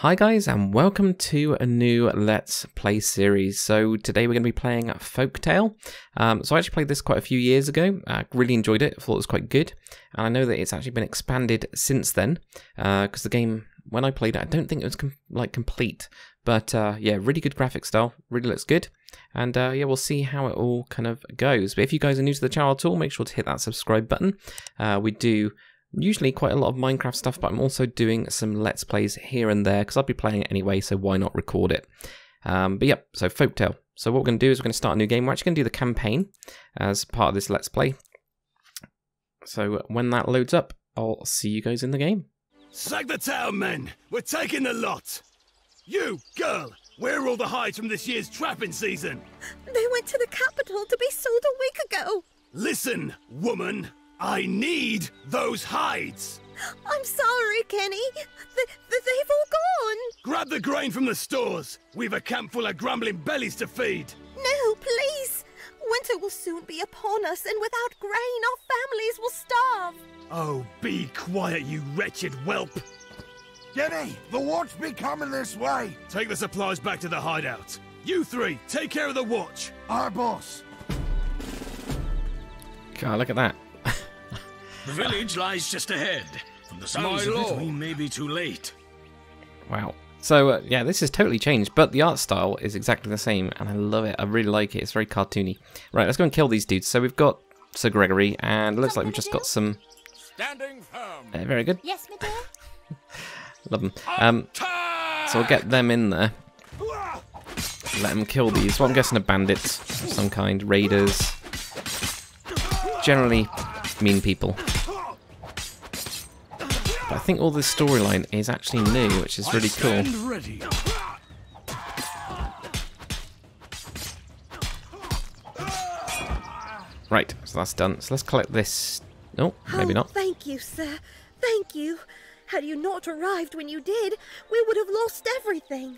Hi guys and welcome to a new Let's Play series. So today we're going to be playing Folk Tale. Um, so I actually played this quite a few years ago. I really enjoyed it. I thought it was quite good. And I know that it's actually been expanded since then. Because uh, the game, when I played it, I don't think it was com like complete. But uh, yeah, really good graphic style. Really looks good. And uh, yeah, we'll see how it all kind of goes. But if you guys are new to the channel at all, make sure to hit that subscribe button. Uh, we do usually quite a lot of Minecraft stuff, but I'm also doing some Let's Plays here and there because I'll be playing it anyway, so why not record it? Um, but yep, so Folk Tale. So what we're going to do is we're going to start a new game. We're actually going to do the campaign as part of this Let's Play. So when that loads up, I'll see you guys in the game. Sack the town, men! We're taking the lot! You, girl, where are all the hides from this year's trapping season? They went to the capital to be sold a week ago! Listen, woman! I need those hides! I'm sorry, Kenny. Th th they've all gone. Grab the grain from the stores. We've a camp full of grumbling bellies to feed. No, please. Winter will soon be upon us, and without grain, our families will starve. Oh, be quiet, you wretched whelp. Kenny, the watch be coming this way. Take the supplies back to the hideout. You three, take care of the watch. Our boss. God, look at that. The village lies just ahead. From the sounds My of it, we may be too late. Wow. So, uh, yeah, this has totally changed, but the art style is exactly the same, and I love it. I really like it. It's very cartoony. Right, let's go and kill these dudes. So we've got Sir Gregory, and it looks like we've just got some... Standing firm. Uh, very good. Yes, my dear. love them. Um, so I'll get them in there. Let them kill these. Well, I'm guessing are bandits of some kind, raiders. Generally mean people. But I think all this storyline is actually new, which is really cool. Right, so that's done. So let's collect this. No, maybe oh, not. Thank you, sir. Thank you. Had you not arrived when you did, we would have lost everything.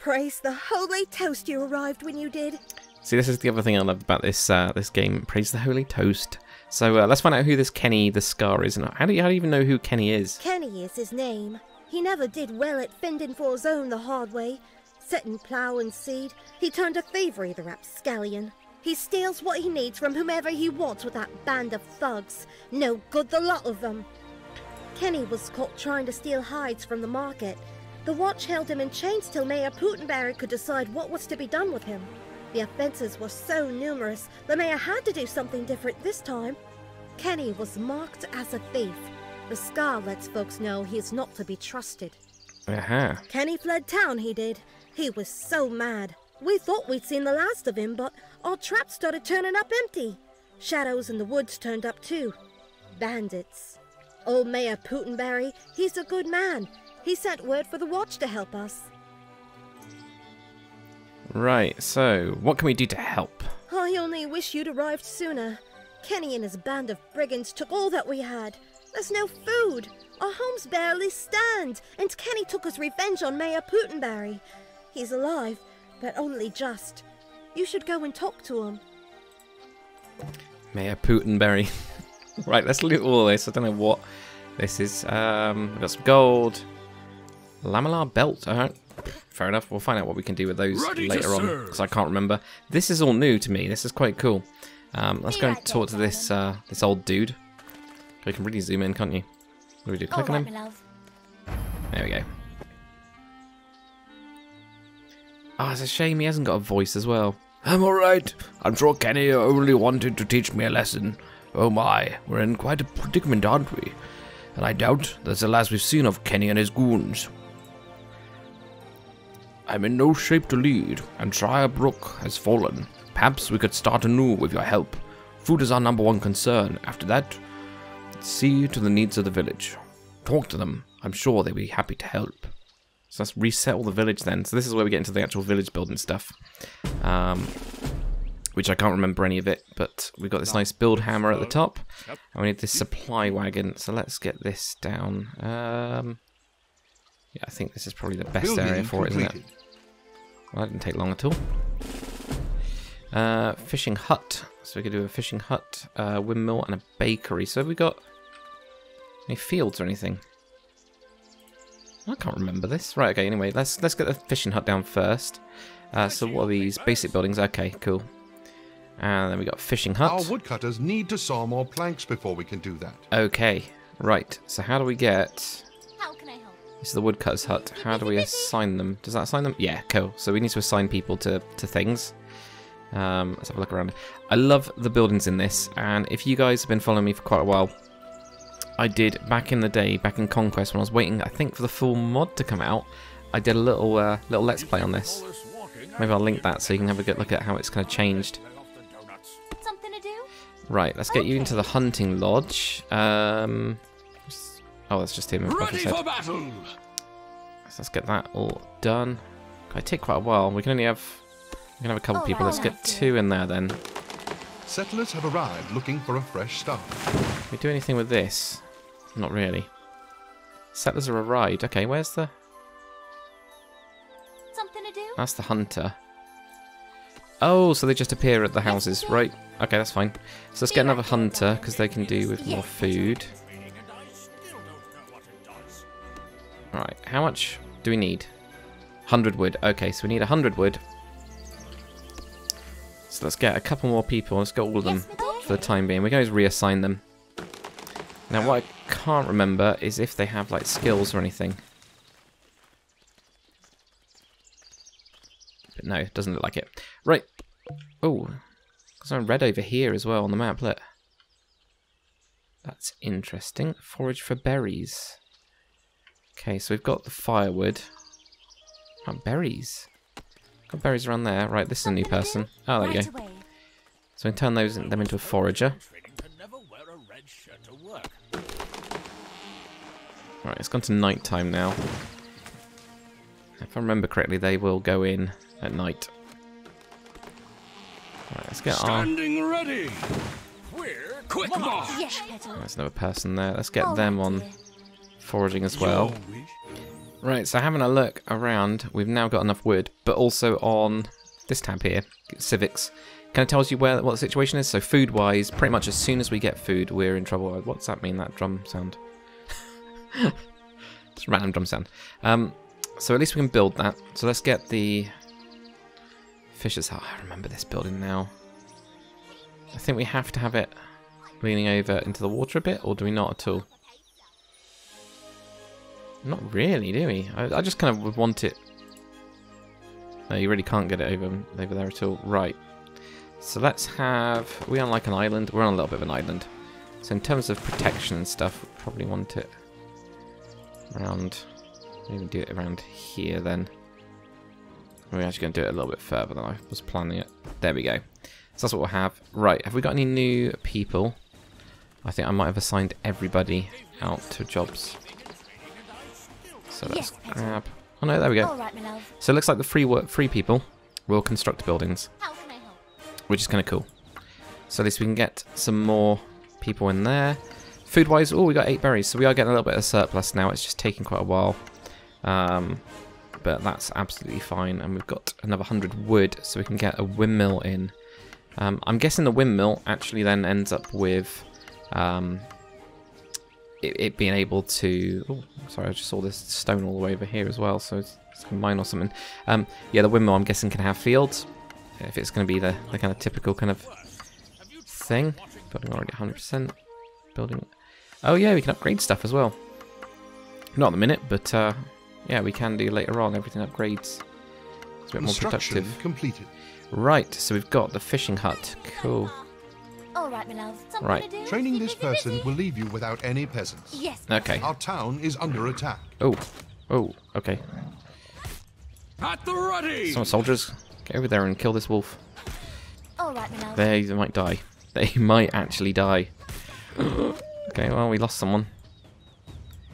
Praise the holy toast you arrived when you did. See, this is the other thing I love about this uh, this game. Praise the holy toast. So uh, let's find out who this Kenny the Scar is. And how do, you, how do you even know who Kenny is? Kenny is his name. He never did well at fending for his own the hard way. Setting plough and seed, he turned a thievery, the rapscallion. He steals what he needs from whomever he wants with that band of thugs. No good the lot of them. Kenny was caught trying to steal hides from the market. The watch held him in chains till Mayor Putenberry could decide what was to be done with him. The offences were so numerous, the mayor had to do something different this time. Kenny was marked as a thief. The scar lets folks know he is not to be trusted. Uh-huh. Kenny fled town, he did. He was so mad. We thought we'd seen the last of him, but our traps started turning up empty. Shadows in the woods turned up too. Bandits. Old Mayor Putenberry, he's a good man. He sent word for the watch to help us. Right, so what can we do to help? I only wish you'd arrived sooner. Kenny and his band of brigands took all that we had. There's no food. Our homes barely stand, and Kenny took his revenge on Mayor Putenberry. He's alive, but only just. You should go and talk to him. Mayor Putenberry. right, let's loot all this. I don't know what this is. Um, we've got some gold. Lamellar belt. Alright fair enough. We'll find out what we can do with those Ready later on because I can't remember. This is all new to me. This is quite cool. Um, let's go and talk to this uh, this old dude. You can really zoom in, can't you? What do we do? Click on him. There we go. Ah, oh, it's a shame he hasn't got a voice as well. I'm alright. I'm sure Kenny only wanted to teach me a lesson. Oh my, we're in quite a predicament, aren't we? And I doubt that's the last we've seen of Kenny and his goons. I'm in no shape to lead, and Shirebrook has fallen. Perhaps we could start anew with your help. Food is our number one concern. After that, see to the needs of the village. Talk to them. I'm sure they'll be happy to help. So let's resettle the village then. So this is where we get into the actual village building stuff. Um, which I can't remember any of it, but we've got this nice build hammer at the top. And we need this supply wagon. So let's get this down. Um, yeah, I think this is probably the best area for it, isn't it? Well, that didn't take long at all. Uh, fishing hut. So we could do a fishing hut, uh, windmill, and a bakery. So have we got any fields or anything? I can't remember this. Right, okay, anyway, let's let's get the fishing hut down first. Uh, so what are these? Basic buildings. Okay, cool. And then we got fishing hut. Our woodcutters need to saw more planks before we can do that. Okay, right. So how do we get... How can I help? This is the woodcutter's hut. How do we assign them? Does that assign them? Yeah, cool. So we need to assign people to, to things. Um, let's have a look around. I love the buildings in this, and if you guys have been following me for quite a while, I did back in the day, back in Conquest, when I was waiting, I think, for the full mod to come out. I did a little uh, little let's play on this. Maybe I'll link that so you can have a good look at how it's kind of changed. Something to do? Right, let's get you into the hunting lodge. Um, oh, that's just him. Ready for battle! So let's get that all done. It take quite a while. We can only have we can have a couple Oh, people. Let's get two in there then. Settlers have arrived looking for a fresh start. Can we do anything with this? Not really. Settlers are arrived. Okay, where's the? Something to do? That's the hunter. Oh, so they just appear at the houses, right? Okay, that's fine. So let's get another hunter because they can do with more food. Alright, how much do we need? 100 wood. Okay, so we need 100 wood. So let's get a couple more people. Let's get all of them for the time being. We can always reassign them. Now, what I can't remember is if they have like skills or anything. But no, it doesn't look like it. Right. Oh, got some red over here as well on the map. Look. That's interesting. Forage for berries. Okay, so we've got the firewood. Oh, berries. Got berries around there. Right, this is a new person. Oh, there we right go. So we can turn those them into a forager. Right, it's gone to night time now. If I remember correctly, they will go in at night. Right, let's get our... Standing ready! We're quick march! Yes, Petal. There's another person there. Let's get All them on dear. foraging as well. Right, so having a look around, we've now got enough wood, but also on this tab here, civics, kind of tells you where what the situation is. So food-wise, pretty much as soon as we get food, we're in trouble. What's that mean? That drum sound? Just random drum sound. Um, so at least we can build that. So let's get the fisher's hut. I remember this building now. I think we have to have it leaning over into the water a bit, or do we not at all? Not really, do we? I, I just kind of would want it. No, you really can't get it over over there at all. Right. So let's have. Are we on like an island? We're on a little bit of an island. So in terms of protection and stuff, we probably want it around. Maybe do it around here then. We're actually going to do it a little bit further than I was planning it. There we go. So that's what we'll have. Right, have we got any new people? I think I might have assigned everybody out to jobs. So let's Yes. Oh no, there we go. All right, my love. So it looks like the free work, free people will construct buildings, How can I help? which is kind of cool. So at least we can get some more people in there. Food-wise, oh, we got eight berries, so we are getting a little bit of surplus now. It's just taking quite a while, um, but that's absolutely fine. And we've got another hundred wood, so we can get a windmill in. Um, I'm guessing the windmill actually then ends up with um, it, it being able to. Oh, sorry, I just saw this stone all the way over here as well, so it's, it's mine or something. Um, yeah, the windmill I'm guessing can have fields if it's going to be the, the kind of typical kind of thing. Building already 100%. Building. Oh yeah, we can upgrade stuff as well. Not at the minute, but uh, yeah, we can do later on. Everything upgrades. It's a bit more productive. completed. Right, so we've got the fishing hut. Cool. All right, my love. Something Right. to do? Training this person will leave you without any peasants. Yes. Okay. Our town is under attack. Oh, oh, okay. At the ready! Some soldiers, get over there and kill this wolf. All right, my love. They might die. They might actually die. okay, well, we lost someone.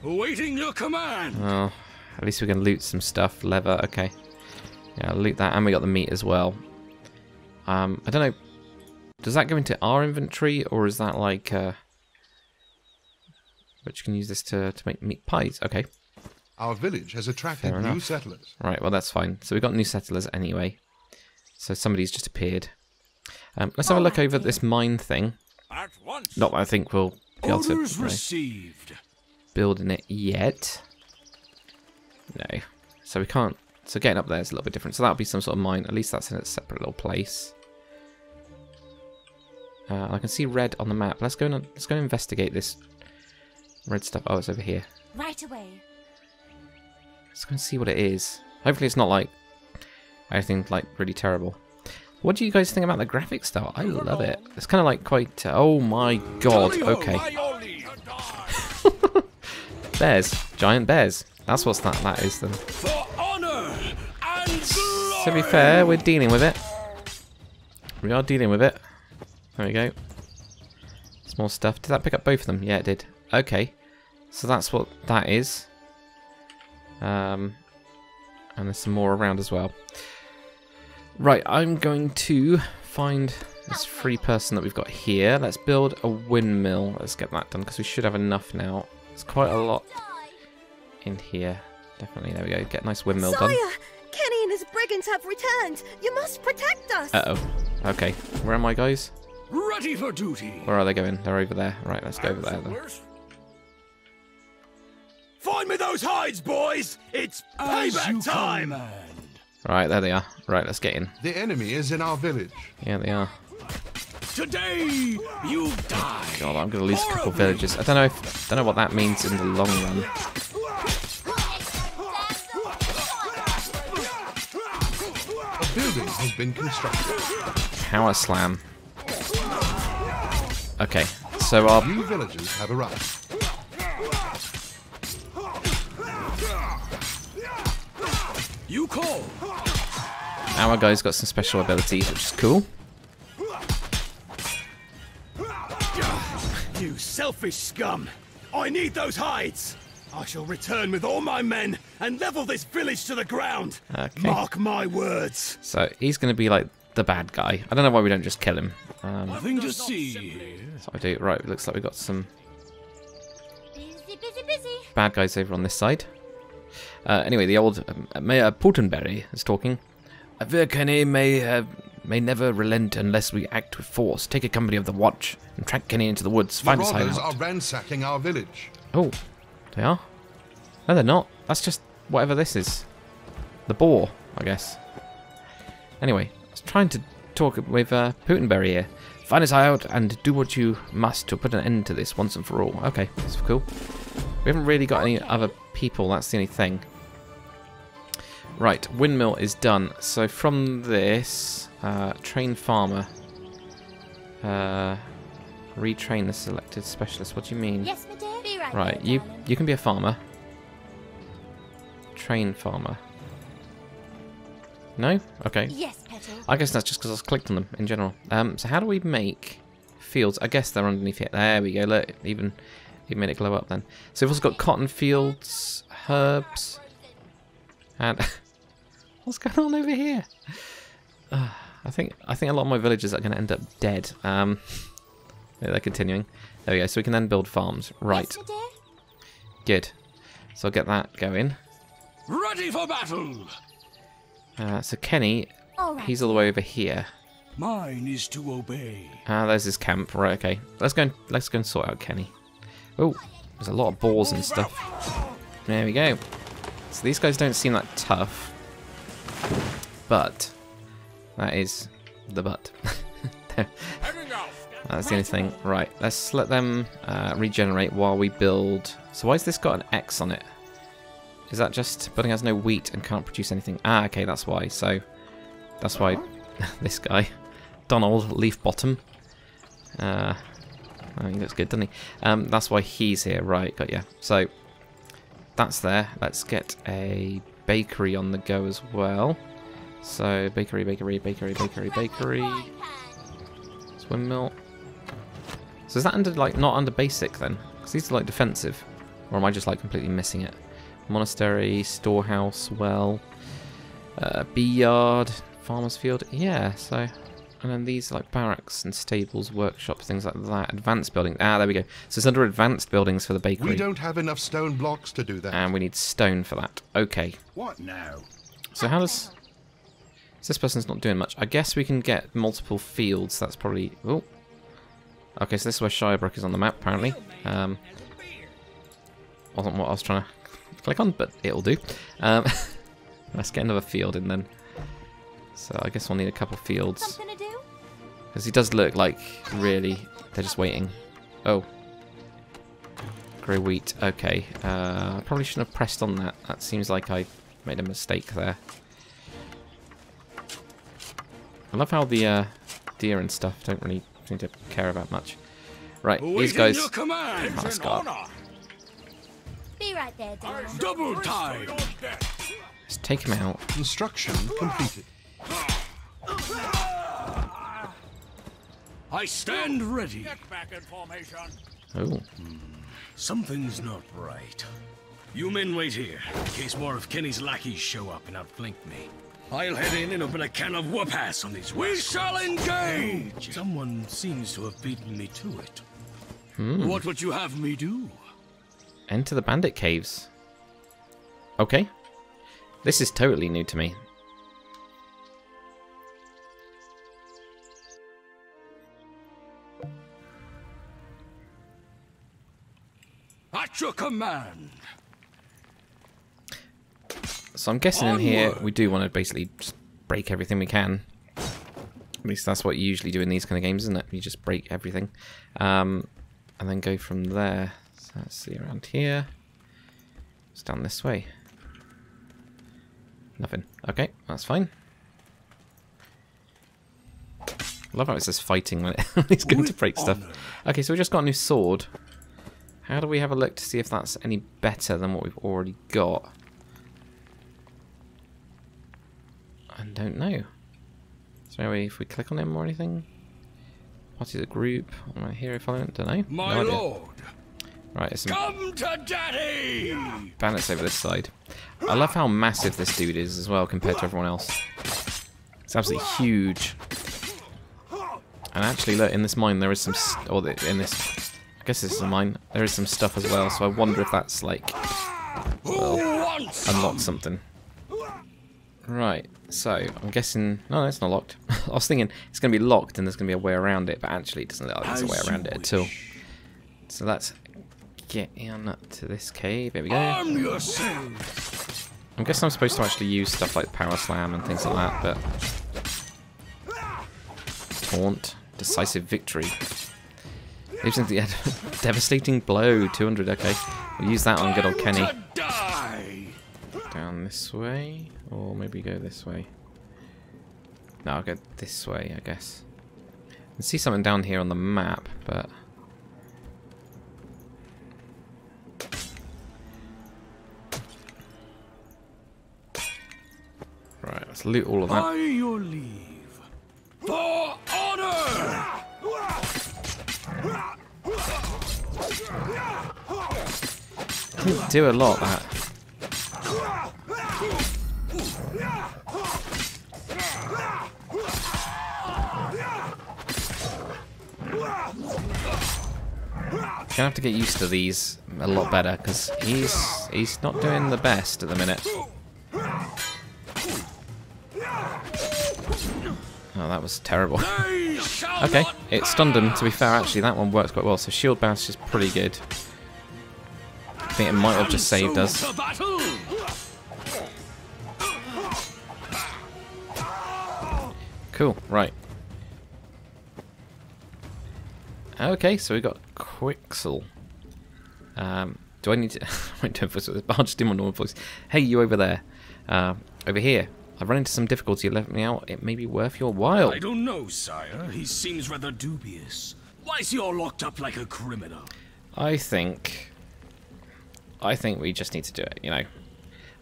Awaiting your command! Oh, at least we can loot some stuff. Leather, okay. Yeah, loot that, and we got the meat as well. Um, I don't know. Does that go into our inventory, or is that like, uh... But you can use this to, to make meat pies. Okay. Our village has attracted Fair new enough. settlers. Right, well, that's fine. So we've got new settlers anyway. So somebody's just appeared. Um, let's have a look over at this mine thing. At once! Not that I think we'll be able to Orders uh, received. build in it yet. No. So we can't... So getting up there is a little bit different. So that'll be some sort of mine. At least that's in a separate little place. Uh, I can see red on the map. Let's go and let's go and investigate this red stuff. Oh, it's over here. Right away. Let's go and see what it is. Hopefully it's not like anything like really terrible. What do you guys think about the graphic style? I love it. It's kind of like quite... Uh, oh my god. Okay. bears. Giant bears. That's what that, that is then. For honor To be fair, we're dealing with it. We are dealing with it. There we go. Small stuff. Did that pick up both of them? Yeah, it did. Okay. So that's what that is. Um, and there's some more around as well. Right, I'm going to find this free person that we've got here. Let's build a windmill. Let's get that done because we should have enough now. It's quite a lot in here. Definitely, there we go. Get a nice windmill Sire, done. Kenny and his brigands have returned. You must protect us. Uh-oh. Okay, where am I, guys? Ready for duty. Where are they going? They're over there. Right, let's go over there then. Find me those hides, boys! It's As payback time! command. Right, there they are. Right, let's get in. The enemy is in our village. Yeah, they are. Today you die. God, I'm gonna lose a couple of villages. I don't know if don't know what that means in the long run. A building has been constructed. Power slam. Okay, so our New villagers have arrived. You call. our guy's got some special abilities, which is cool. You selfish scum! I need those hides! I shall return with all my men and level this village to the ground! Okay. Mark my words! So he's gonna be like the bad guy. I don't know why we don't just kill him. Um, Nothing to see here. so I do. Right, looks like we've got some Busy, busy, busy. bad guys over on this side. Uh, anyway, the old uh, Mayor Putenberry is talking. I may uh, may never relent unless we act with force. Take a company of the watch and track Kenny into the woods. Find the his robbers hideout. are ransacking our village. Oh, they are? No, they're not. That's just whatever this is. The boar, I guess. Anyway, I was trying to talk with uh, Putenberry here. Find his eye out and do what you must to put an end to this once and for all. Okay, that's cool. We haven't really got any other people, that's the only thing. Right, windmill is done. So from this, uh, train farmer. Uh, retrain the selected specialist. What do you mean? Yes, my dear. Be right, Right, you you can be a farmer. Train farmer. No? Okay. Yes, Petal. I guess that's just because I clicked on them in general. Um, so how do we make fields? I guess they're underneath it. There we go. Look, even even made it glow up then. So we've also got cotton fields, herbs, and what's going on over here? Uh, I think I think a lot of my villages are going to end up dead. Um, they're continuing. There we go. So we can then build farms. Right. Yes, dear. Good. So I'll get that going. Ready for battle. Uh, so Kenny, All right. he's all the way over here. Mine is to obey. Ah, there's his camp. Right, okay. Let's go and let's go and sort out Kenny. Oh, there's a lot of balls and stuff. There we go. So these guys don't seem that tough. But that is the butt. That's the only thing. Right, let's let them uh, regenerate while we build. So why has this got an X on it? Is that just building has no wheat and can't produce anything? Ah, okay, that's why. So that's why this guy, Donald Leaf Bottom. Uh, oh, he looks good, doesn't he? Um, that's why he's here. Right, got you. So that's there. Let's get a bakery on the go as well. So bakery, bakery, bakery, bakery, bakery. Swim mill. So is that under like not under basic then? Because these are like defensive, or am I just like completely missing it? Monastery, storehouse, well, uh, bee yard, farmer's field. Yeah. So, and then these are like barracks and stables, workshops, things like that. Advanced building. Ah, there we go. So it's under advanced buildings for the bakery, We don't have enough stone blocks to do that. and we need stone for that. Okay. What now? So how does... So this person's not doing much. I guess we can get multiple fields. That's probably... Oh. Okay, so this is where Shirebrook is on the map, apparently. Um, wasn't what I was trying to click on, but it'll do. Um, let's get another field in then. So I guess we'll need a couple fields. Something to do? Because he does look like, really, they're just waiting. Oh. Grow wheat. Okay. Uh, I probably shouldn't have pressed on that. That seems like I made a mistake there. I love how the uh, deer and stuff don't really seem to care about much. Right, these guys... your command. Oh, Scott. Be right there, Dad. Double time. Let's take him out. Construction completed. I stand ready. Get back in formation. Oh, Something's not right. You men wait here, in case more of Kenny's lackeys show up and outflank me. I'll head in and open a can of whoop-ass on these We shall engage! Someone seems to have beaten me to it. Hmm. What would you have me do? Enter the bandit caves. Okay. This is totally new to me. At your command! So I'm guessing in here we do want to basically break everything we can. At least that's what you usually do in these kind of games, isn't it? You just break everything. Um, and then go from there. So let's see around here. It's down this way. Nothing. Okay, that's fine. I love how it says fighting when, it's going to break stuff. Okay, so we just got a new sword. How do we have a look to see if that's any better than what we've already got? I don't know. So there if we click on him or anything? What is a group? Am I hero following? Don't know. My no idea. Right, it's Come to daddy! bandits over this side. I love how massive this dude is as well compared to everyone else. It's absolutely huge. And actually, look, in this mine there is some, st- or the, in this, I guess this is a mine. There is some stuff as well. So I wonder if that's like wants unlocked something. Right, so I'm guessing. No, it's not locked. I was thinking it's going to be locked and there's going to be a way around it, but actually it doesn't look like there's a way around it at all. So let's get in to this cave. There we go. I'm guessing I'm supposed to actually use stuff like Power Slam and things like that, but. Taunt. Decisive Victory. Leaves into the devastating blow. 200, okay. We'll use that on good old Kenny. Down this way, or maybe go this way. No, I'll go this way, I guess. I see something down here on the map, but... let's loot all of that. By your leave. For honor! Do a lot, that. Gonna have to get used to these a lot better because he's he's not doing the best at the minute. That was terrible. Okay, it stunned him. To be fair, actually, that one works quite well. So shield bounce is pretty good. I think it might have just saved us. Cool, right. Okay, so we got Quixel. Um, do I need to... I don't voice this, but I'll just do my normal voice. Hey, you over there. Uh, over here. I've run into some difficulty. Left me out. It may be worth your while. I don't know, sire. He seems rather dubious. Why is he all locked up like a criminal? I think... I think we just need to do it, you know.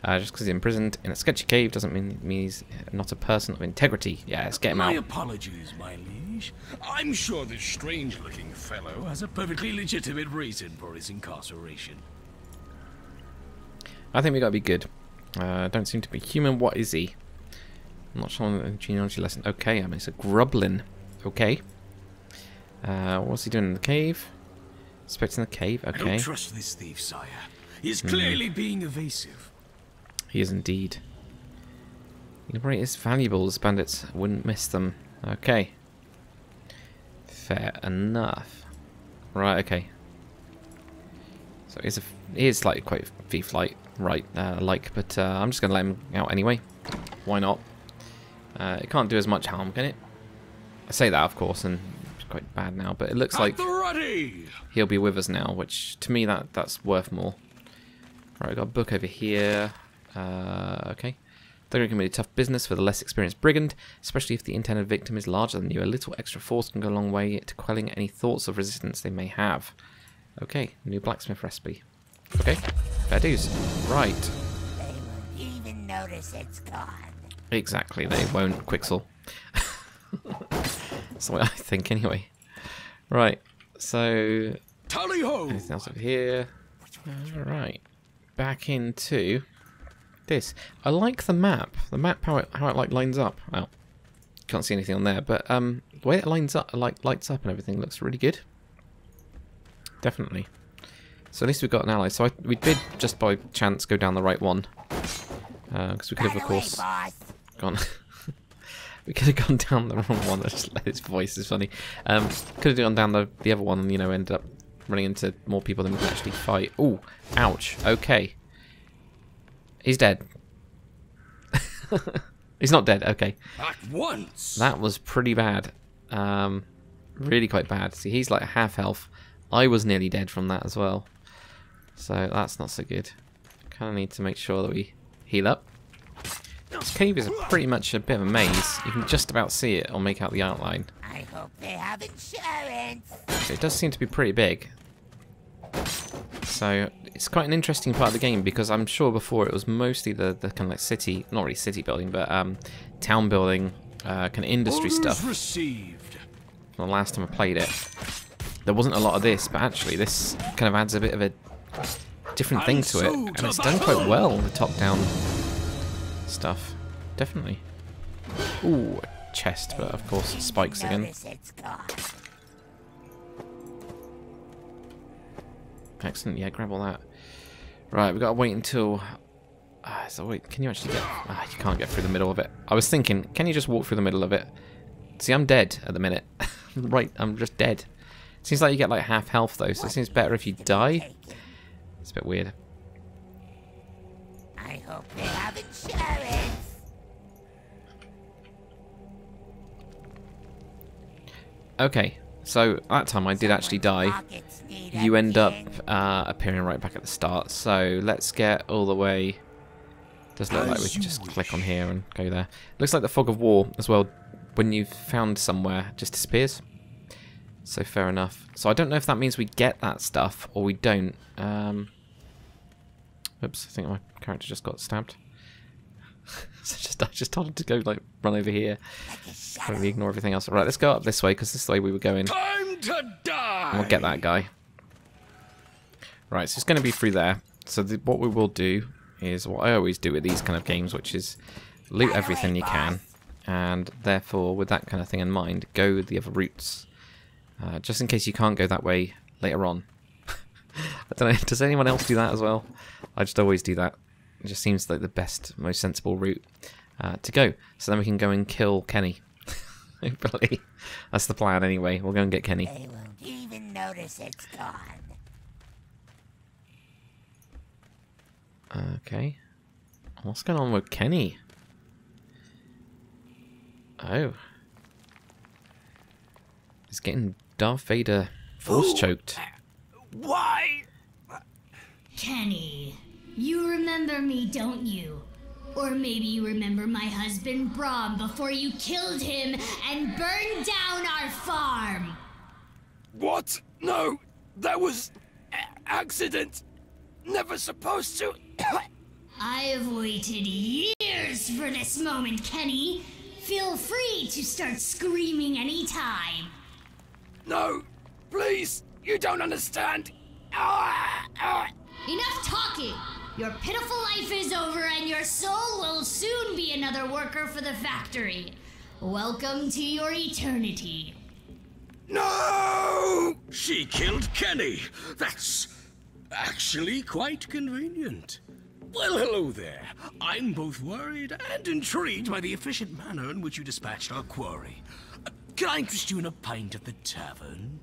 Uh, just because he's imprisoned in a sketchy cave doesn't mean, mean he's not a person of integrity. Yeah, let's get him My out. apologies, my liege. I'm sure this strange-looking fellow has a perfectly legitimate reason for his incarceration. I think we gotta be good. Uh, don't seem to be human. What is he? I'm not sure on the genealogy lesson. Okay, I mean, it's a grublin. Okay. Uh, what's he doing in the cave? Inspecting the cave. I don't Okay. trust this thief, sire. He is clearly being evasive. He is indeed. Liberate his valuables. Bandits wouldn't miss them. Okay. Fair enough. Right, okay. So he's a, is slightly quite thief like, right, uh, like, but uh, I'm just going to let him out anyway. Why not? Uh, it can't do as much harm, can it? I say that, of course, and it's quite bad now, but it looks At like ready! he'll be with us now, which to me that that's worth more. Right, I've got a book over here. Uh, okay. They're going to be tough business for the less experienced brigand, especially if the intended victim is larger than you. A little extra force can go a long way to quelling any thoughts of resistance they may have. Okay, new blacksmith recipe. Okay, fair dues. Right, They won't even notice it's gone. Exactly, they won't, Quixel. That's the way I think, anyway. Right, so Tally ho! Anything else over here? Alright. Back into this. I like the map. The map how it how it like lines up. Well, can't see anything on there, but um the way it lines up like lights up and everything looks really good. Definitely. So at least we've got an ally. So I, we did just by chance go down the right one. Because we could have of Right away, course boss. Gone. we could have gone down the wrong one. I just let his voice is funny. Um, could have gone down the the other one, and you know, ended up running into more people than we could actually fight. Ooh, ouch. Okay, he's dead. he's not dead. Okay, At once! that was pretty bad. Um, really quite bad. See, he's like half health. I was nearly dead from that as well. So that's not so good. Kind of need to make sure that we heal up. This cave is pretty much a bit of a maze. You can just about see it or make out the outline. I hope they have insurance. So it does seem to be pretty big. So it's quite an interesting part of the game because I'm sure before it was mostly the, the kind of like city, not really city building, but um, town building, uh, kind of industry Orders stuff. received. the last time I played it. There wasn't a lot of this, but actually this kind of adds a bit of a different thing to it. And it's done quite well, the top-down stuff. Definitely. Ooh, a chest, but of course it spikes again. Excellent, yeah, grab all that. Right, we've got to wait until... Ah, so wait, can you actually get... Ah, you can't get through the middle of it. I was thinking, can you just walk through the middle of it? See, I'm dead at the minute. right, I'm just dead. Seems like you get like half health though, so it seems better if you die. It's a bit weird. I hope Okay, so that time I did actually die. You end up uh, appearing right back at the start. So let's get all the way. Does look like we can just click on here and go there. Looks like the fog of war as well. When you've found somewhere, just disappears. So fair enough. So I don't know if that means we get that stuff or we don't. Um, oops, I think my character just got stabbed. so just I just told him to go like run over here. Probably ignore everything else. Right, let's go up this way because this is the way we were going. Time to die! And we'll get that guy. Right, so it's going to be through there. So the, what we will do is what I always do with these kind of games, which is loot everything you can, and therefore, with that kind of thing in mind, go the other routes, uh, just in case you can't go that way later on. I don't know. Does anyone else do that as well? I just always do that. It just seems like the best, most sensible route uh, to go. So then we can go and kill Kenny. Hopefully, that's the plan. Anyway, we'll go and get Kenny. They won't even notice it's gone. Okay. What's going on with Kenny? Oh. He's getting Darth Vader force choked. Why? Kenny, you remember me, don't you? Or maybe you remember my husband Brom before you killed him and burned down our farm. What? No, that was accident. Never supposed to. I have waited years for this moment, Kenny. Feel free to start screaming anytime. no, please, you don't understand. Enough talking! Your pitiful life is over and your soul will soon be another worker for the factory. Welcome to your eternity. No! She killed Kenny. That's actually quite convenient. Well, hello there. I'm both worried and intrigued by the efficient manner in which you dispatched our quarry. Uh, can I interest you in a pint at the tavern?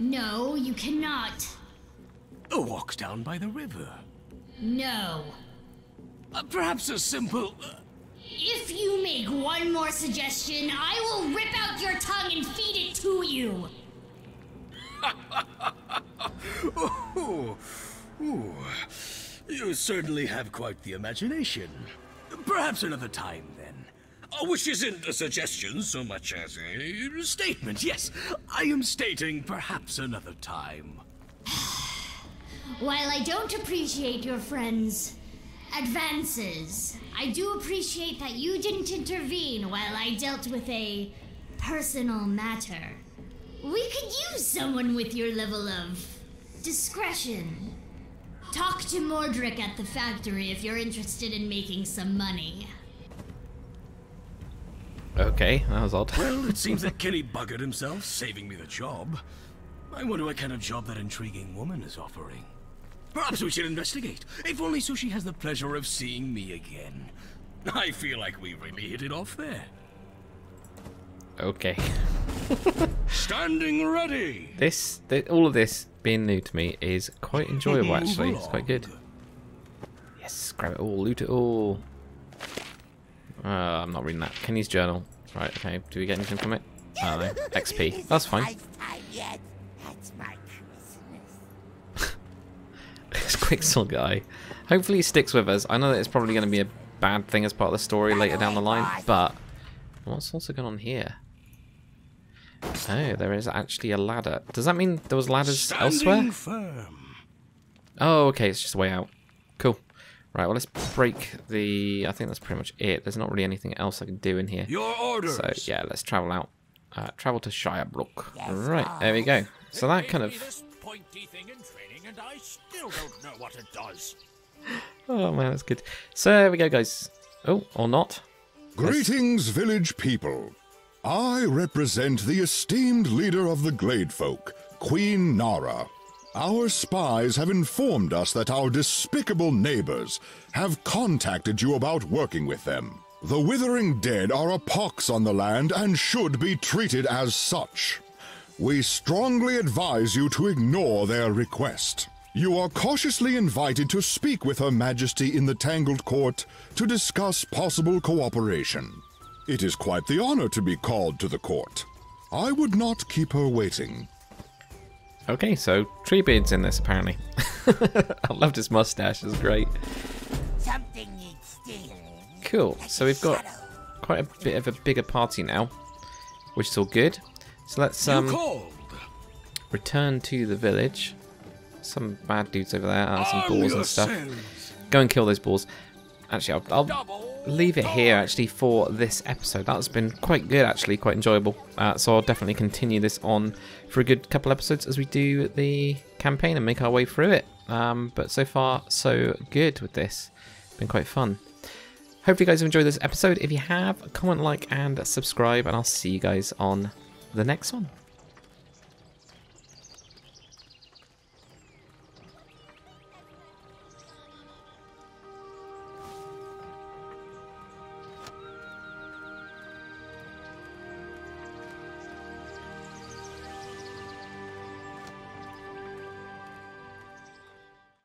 No, you cannot. A walk down by the river. No. Uh, perhaps a simple. Uh, If you make one more suggestion, I will rip out your tongue and feed it to you. ooh, ooh. You certainly have quite the imagination. Perhaps another time, then. Uh, which isn't a suggestion so much as a statement. Yes, I am stating perhaps another time. While I don't appreciate your friend's advances, I do appreciate that you didn't intervene while I dealt with a personal matter. We could use someone with your level of discretion. Talk to Mordrick at the factory if you're interested in making some money. Okay, that was odd. Well, it seems that Kenny buggered himself, saving me the job. I wonder what kind of job that intriguing woman is offering. Perhaps we should investigate, if only so she has the pleasure of seeing me again. I feel like we really hit it off there. Okay. Standing ready! This, th all of this being new to me is quite enjoyable actually. It's quite good. Yes, grab it all, loot it all. Uh, I'm not reading that. Kenny's journal. Right, okay. Do we get anything from it? I don't know. XP. That's fine. Quixel guy. Hopefully he sticks with us. I know that it's probably going to be a bad thing as part of the story later down the line, but what's also going on here? Oh, there is actually a ladder. Does that mean there was ladders Standing elsewhere? firm. Oh, okay, it's just a way out. Cool. Right, well, let's break the... I think that's pretty much it. There's not really anything else I can do in here. Your orders. So, yeah, let's travel out. Uh, travel to Shirebrook. Right, there we go. So that kind of... This pointy thing in training, and I still don't know what it does. Oh, man, that's good. So, there we go, guys. Oh, or not. Greetings, village people. I represent the esteemed leader of the Glade Folk, Queen Nara. Our spies have informed us that our despicable neighbors have contacted you about working with them. The withering dead are a pox on the land and should be treated as such. We strongly advise you to ignore their request. You are cautiously invited to speak with Her Majesty in the Tangled Court to discuss possible cooperation. It is quite the honor to be called to the court. I would not keep her waiting. Okay, so Treebeard's in this, apparently. I loved his mustache. It's great. Something needs stealing. Cool. like So we've got quite a bit of a bigger party now, which is all good. So let's um, return to the village. Some bad dudes over there, some balls and stuff. Go and kill those balls. Actually, I'll, I'll leave it here actually for this episode. That's been quite good, actually, quite enjoyable. Uh, so I'll definitely continue this on for a good couple episodes as we do the campaign and make our way through it. Um, but so far, so good with this. Been quite fun. Hopefully, you guys have enjoyed this episode. If you have, comment, like, and subscribe, and I'll see you guys on the next one.